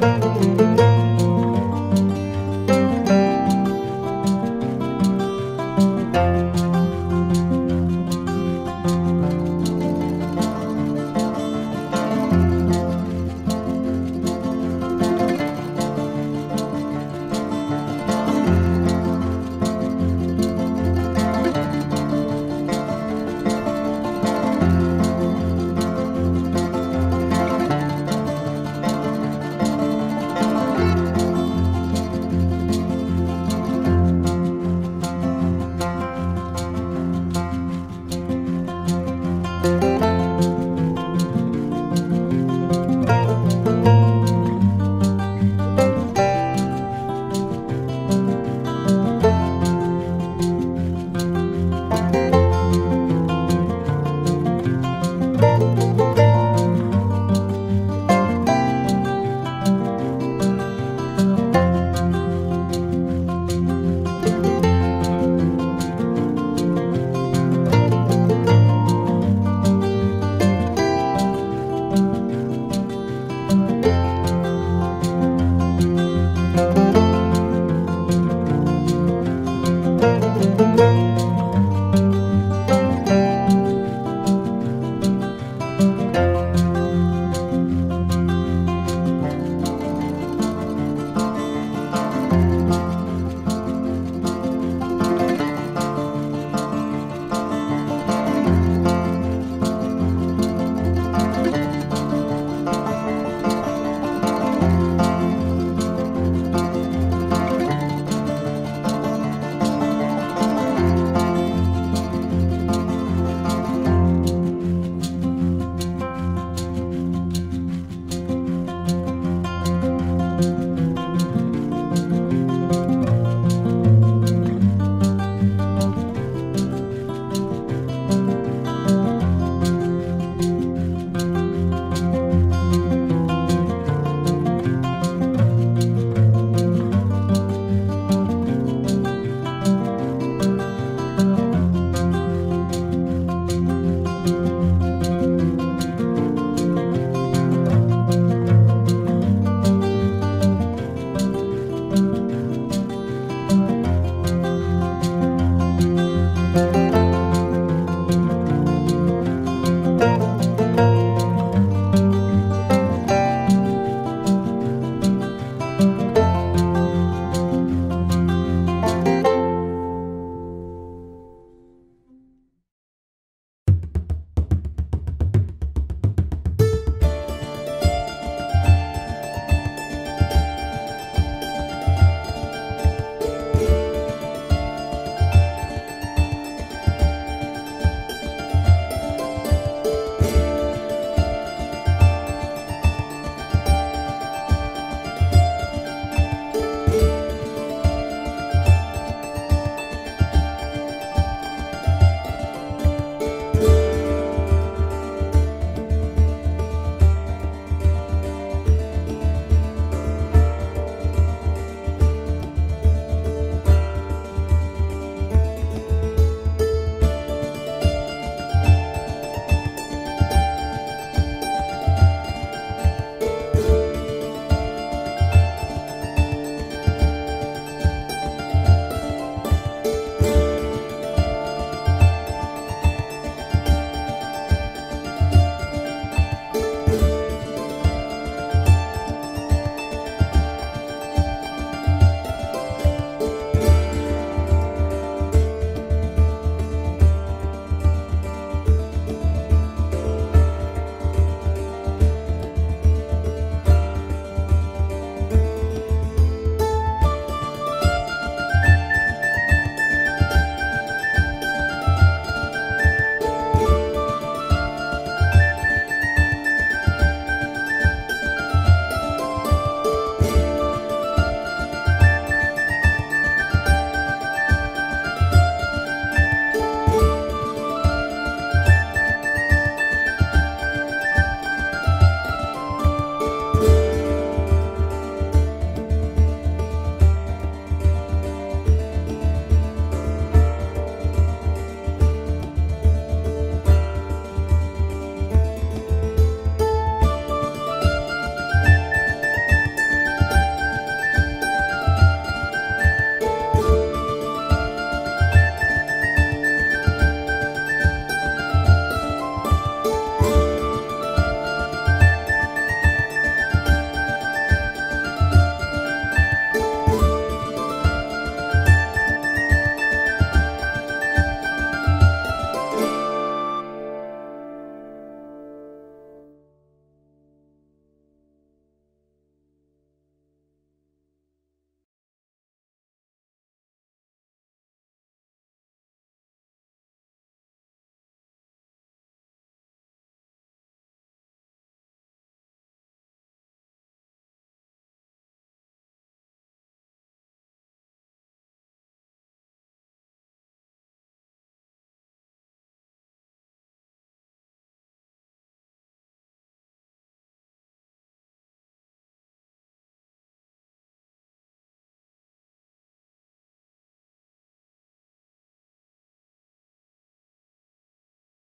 Música